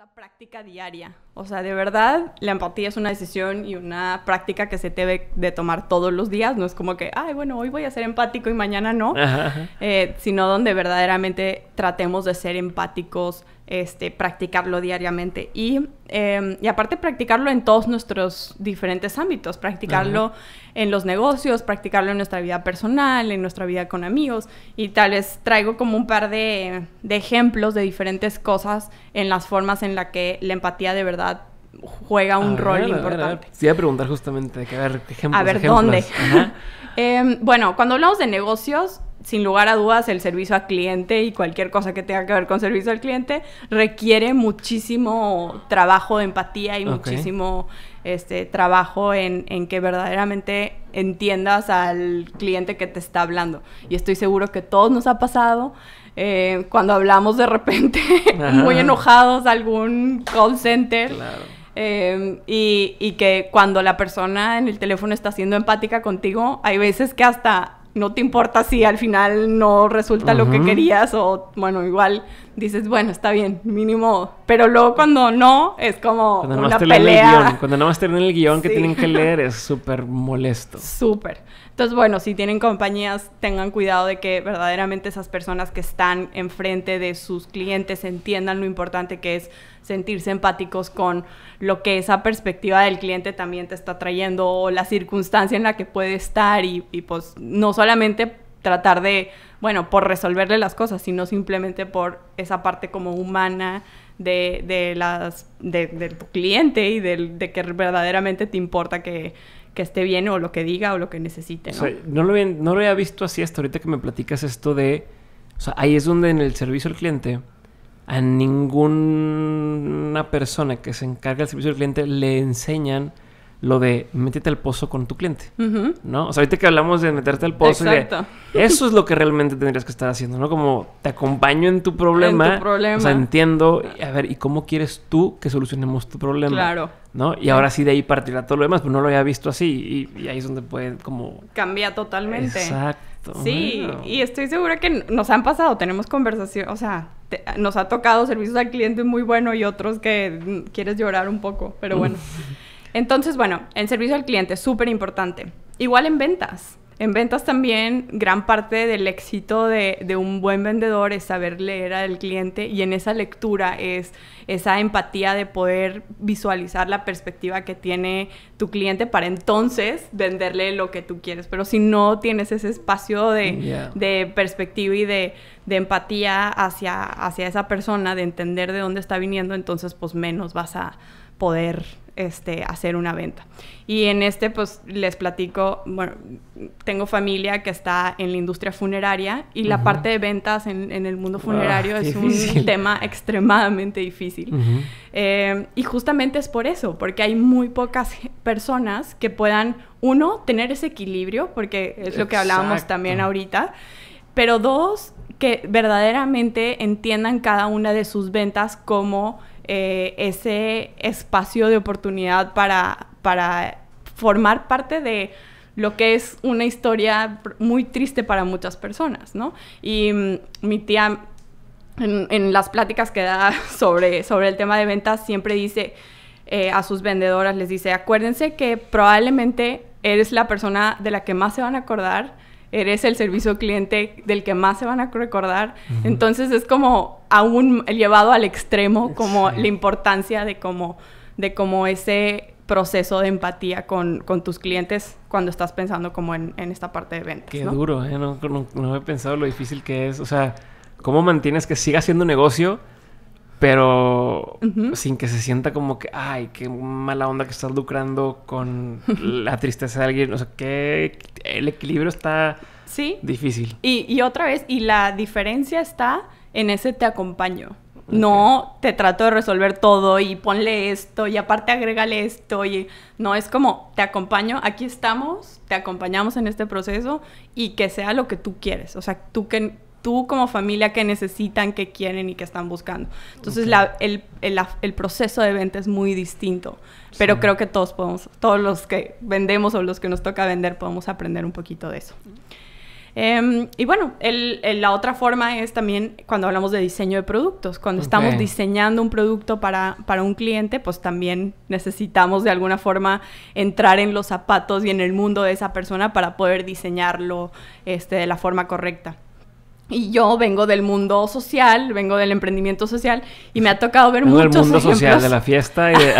esta práctica diaria. O sea, de verdad, la empatía es una decisión y una práctica que se debe de tomar todos los días. No es como que, ay, bueno, hoy voy a ser empático y mañana no. Eh, sino donde verdaderamente tratemos de ser empáticos este, practicarlo diariamente. Y, em, y aparte practicarlo en todos nuestros diferentes ámbitos, practicarlo en los negocios, practicarlo en nuestra vida personal, en nuestra vida con amigos. Y tal vez traigo como un par de, de ejemplos de diferentes cosas en las formas en las que la empatía de verdad juega un rol importante. Sí, a preguntar justamente, a ver, ejemplos. A ver, ¿dónde? Em, bueno, cuando hablamos de negocios, sin lugar a dudas, el servicio al cliente y cualquier cosa que tenga que ver con servicio al cliente requiere muchísimo trabajo de empatía y muchísimo este, trabajo en, que verdaderamente entiendas al cliente que te está hablando. Y estoy seguro que todos nos ha pasado eh, cuando hablamos de repente muy enojados a algún call center. Eh, y, y que cuando la persona en el teléfono está siendo empática contigo, hay veces que hasta no te importa si al final no resulta lo que querías o, bueno, igual dices, bueno, está bien, mínimo. Pero luego cuando no, es como una pelea. Cuando no vas a tener el guion que tienen que leer, es súper molesto. Súper. Entonces, bueno, si tienen compañías, tengan cuidado de que verdaderamente esas personas que están enfrente de sus clientes entiendan lo importante que es sentirse empáticos con lo que esa perspectiva del cliente también te está trayendo o la circunstancia en la que puede estar y, pues no solamente tratar de, bueno, por resolverle las cosas, sino simplemente por esa parte como humana de, de las, de, del cliente y de que verdaderamente te importa que, que, esté bien o lo que diga o lo que necesite. ¿no? lo, no lo había visto así hasta ahorita que me platicas esto de, o sea, ahí es donde en el servicio al cliente a ninguna persona que se encarga del servicio al cliente le enseñan lo de métete al pozo con tu cliente, ¿no? O sea, ahorita que hablamos de meterte al pozo, eso es lo que realmente tendrías que estar haciendo, ¿no? Como te acompaño en tu problema, en problema. o sea, entiendo, a ver, ¿y cómo quieres tú que solucionemos tu problema? Claro. ¿No? Y ahora sí de ahí partirá todo lo demás, pero no lo había visto así y, y ahí es donde puede como... Cambia totalmente. Exacto. Sí, y estoy segura que nos han pasado, tenemos conversación, o sea, nos ha tocado servicios al cliente muy bueno y otros que quieres llorar un poco, pero bueno. Entonces, bueno, en servicio al cliente, súper importante. Igual en ventas. En ventas también gran parte del éxito de, un buen vendedor es saber leer al cliente y en esa lectura es esa empatía de poder visualizar la perspectiva que tiene tu cliente para entonces venderle lo que tú quieres. Pero si no tienes ese espacio de, perspectiva y de, empatía hacia, hacia esa persona, de entender de dónde está viniendo, entonces pues menos vas a poder este, hacer una venta. Y en este, pues les platico, bueno, tengo familia que está en la industria funeraria y la parte de ventas en, el mundo ah, funerario es un tema extremadamente difícil. Eh, y justamente es por eso, porque hay muy pocas personas que puedan, uno, tener ese equilibrio, porque es lo que hablábamos también ahorita, pero dos, que verdaderamente entiendan cada una de sus ventas como eh, ese espacio de oportunidad para, para formar parte de lo que es una historia muy triste para muchas personas, ¿no? Y mm, mi tía, en, las pláticas que da sobre, sobre el tema de ventas, siempre dice eh, a sus vendedoras, les dice, acuérdense que probablemente eres la persona de la que más se van a acordar, eres el servicio cliente del que más se van a recordar. Entonces es como aún llevado al extremo, como la importancia de cómo, de cómo ese proceso de empatía con, tus clientes cuando estás pensando como en, esta parte de ventas. Qué duro, ¿eh? No, no, he pensado lo difícil que es. O sea, ¿cómo mantienes que siga siendo negocio? pero sin que se sienta como que, ay, qué mala onda que estás lucrando con la tristeza de alguien. O sea, que el equilibrio está ¿Sí? difícil. Y, otra vez, y la diferencia está en ese te acompaño. No te trato de resolver todo y ponle esto y aparte agrégale esto y no es como te acompaño, aquí estamos, te acompañamos en este proceso y que sea lo que tú quieres, o sea, tú que tú como familia que necesitan, que quieren y que están buscando. Entonces el, proceso de venta es muy distinto, pero creo que todos podemos, todos los que vendemos o los que nos toca vender podemos aprender un poquito de eso. Em, y bueno, el, la otra forma es también cuando hablamos de diseño de productos. Cuando estamos diseñando un producto para, para un cliente, pues también necesitamos de alguna forma entrar en los zapatos y en el mundo de esa persona para poder diseñarlo este, de la forma correcta. Y yo vengo del mundo social, vengo del emprendimiento social y me ha tocado ver muchos del mundo social, de la fiesta y de...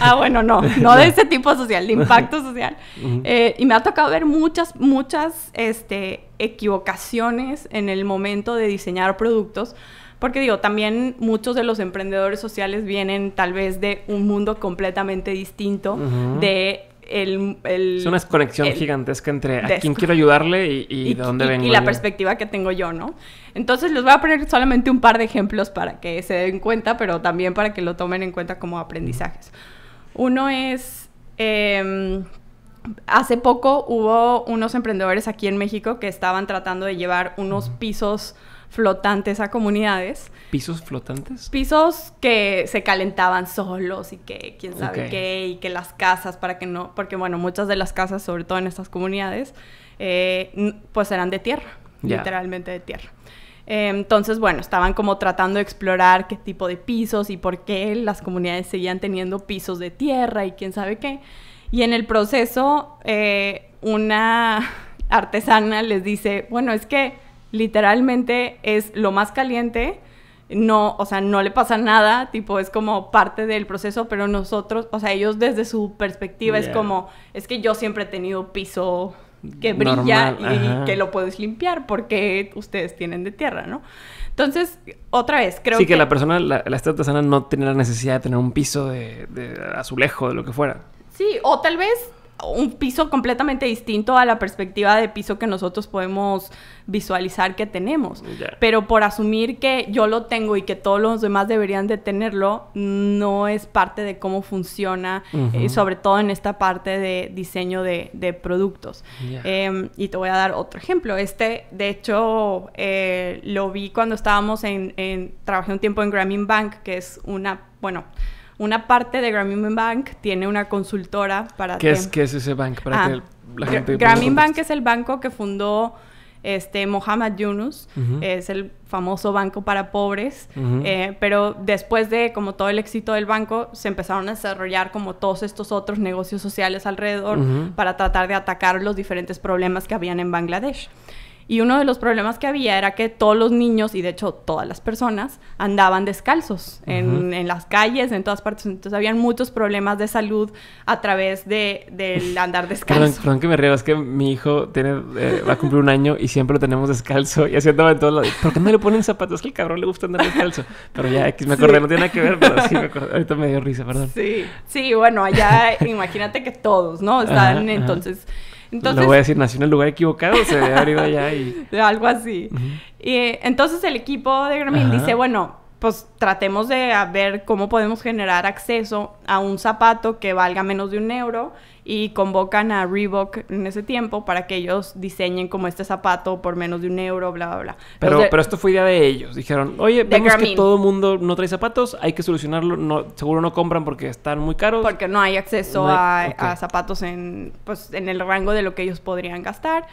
ah, bueno, no, no de ese tipo social, de impacto social. Eh, y me ha tocado ver muchas, muchas este, equivocaciones en el momento de diseñar productos. Porque digo, también muchos de los emprendedores sociales vienen tal vez de un mundo completamente distinto, de es una conexión gigantesca entre a quién quiero ayudarle y, de dónde vengo. Y la perspectiva que tengo yo, ¿no? Entonces les voy a poner solamente un par de ejemplos para que se den cuenta, pero también para que lo tomen en cuenta como aprendizajes. Uno es, em, hace poco hubo unos emprendedores aquí en México que estaban tratando de llevar unos pisos flotantes a comunidades. ¿Pisos flotantes? Pisos que se calentaban solos y que quién sabe qué, y que las casas para que no, porque bueno, muchas de las casas, sobre todo en estas comunidades, eh, pues eran de tierra, literalmente de tierra. Eh, entonces, bueno, estaban como tratando de explorar qué tipo de pisos y por qué las comunidades seguían teniendo pisos de tierra y quién sabe qué. Y en el proceso, eh, una artesana les dice, bueno, es que literalmente es lo más caliente, no, o sea, no le pasa nada, tipo, es como parte del proceso, pero nosotros, o sea, ellos desde su perspectiva es como, es que yo siempre he tenido piso que brilla y que lo puedes limpiar porque ustedes tienen de tierra, ¿no? Entonces, otra vez, creo que... Sí, que la persona, la, la artesana no tiene la necesidad de tener un piso de, de azulejo, de lo que fuera. Sí, o tal vez un piso completamente distinto a la perspectiva de piso que nosotros podemos visualizar que tenemos. Pero por asumir que yo lo tengo y que todos los demás deberían de tenerlo, no es parte de cómo funciona, eh, sobre todo en esta parte de diseño de, productos. Em, y te voy a dar otro ejemplo. Este, de hecho, eh, lo vi cuando estábamos en, en, trabajé un tiempo en Grameen Bank, que es una, bueno, una parte de Grameen Bank tiene una consultora para... ¿Qué, es, ¿qué es ese bank? Para ah, que la gente Grameen Bank es el banco que fundó este, Mohamed Yunus, es el famoso banco para pobres, eh, pero después de como todo el éxito del banco, se empezaron a desarrollar como todos estos otros negocios sociales alrededor para tratar de atacar los diferentes problemas que habían en Bangladesh. Y uno de los problemas que había era que todos los niños, y de hecho todas las personas, andaban descalzos en, en las calles, en todas partes. Entonces habían muchos problemas de salud a través de, del andar descalzo. perdón, que me río, es que mi hijo tiene, eh, va a cumplir un año y siempre lo tenemos descalzo y así andaba en todos lados. ¿Por qué no le ponen zapatos? Es que el cabrón le gusta andar descalzo. Pero ya, X me acordé, no tiene nada que ver, pero sí me acordé. Ahorita me dio risa, perdón. Sí, sí, bueno, allá imagínate que todos, ¿no? Están entonces... Entonces, Lo voy a decir, nació en el lugar equivocado, se debe haber ido allá y... Algo así. Y entonces el equipo de Grameen dice, bueno, pues tratemos de ver cómo podemos generar acceso a un zapato que valga menos de un euro y convocan a Reebok en ese tiempo para que ellos diseñen como este zapato por menos de un euro, bla, bla, bla. Pero, pero esto fue idea de ellos. Dijeron, oye, vemos que todo el mundo no trae zapatos, hay que solucionarlo. No, seguro no compran porque están muy caros. Porque no hay acceso a, zapatos en, pues, en el rango de lo que ellos podrían gastar.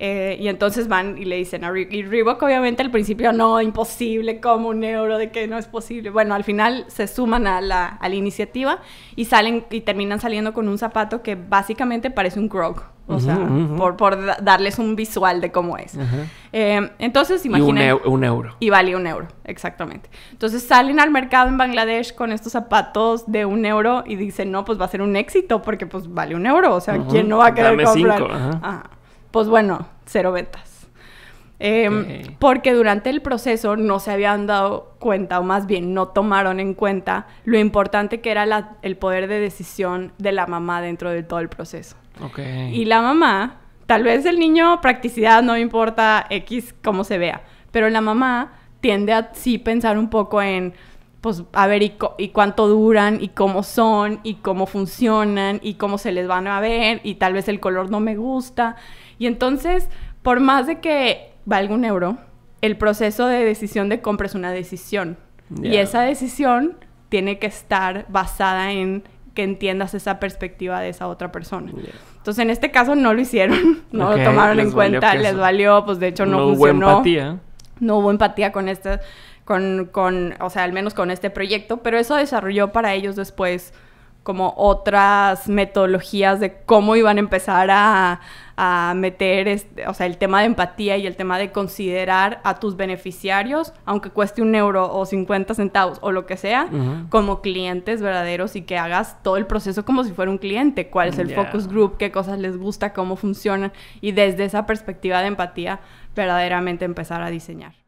Eh, y entonces van y le dicen a Reebok, y Reebok obviamente al principio no, imposible, como un euro, de que no es posible. Bueno, al final se suman a la, a la iniciativa y salen y terminan saliendo con un zapato que básicamente parece un Grog. O sea, por, por, darles un visual de cómo es. Eh, entonces, imaginen... Y un, euro. Y vale un euro, exactamente. Entonces salen al mercado en Bangladesh con estos zapatos de un euro y dicen, no, pues va a ser un éxito porque pues vale un euro. O sea, ¿quién no va a querer comprar? Cinco. Ajá pues bueno, cero ventas. Em, porque durante el proceso no se habían dado cuenta, o más bien no tomaron en cuenta lo importante que era el poder de decisión de la mamá dentro de todo el proceso. Y la mamá, tal vez el niño, practicidad, no importa X cómo se vea, pero la mamá tiende a sí pensar un poco en, pues, a ver, y, y, cuánto duran, y cómo son, y cómo funcionan, y cómo se les van a ver, y tal vez el color no me gusta. Y entonces, por más de que valga un euro, el proceso de decisión de compra es una decisión. Y esa decisión tiene que estar basada en que entiendas esa perspectiva de esa otra persona. Entonces, en este caso no lo hicieron, no lo tomaron en cuenta, les valió, pues de hecho no, no funcionó. Hubo empatía. No hubo empatía con este, con, con, o sea, al menos con este proyecto, pero eso desarrolló para ellos después como otras metodologías de cómo iban a empezar a, meter, este, o sea, el tema de empatía y el tema de considerar a tus beneficiarios, aunque cueste un euro o 50 centavos o lo que sea, como clientes verdaderos y que hagas todo el proceso como si fuera un cliente, cuál es el focus group, qué cosas les gusta, cómo funcionan y desde esa perspectiva de empatía verdaderamente empezar a diseñar.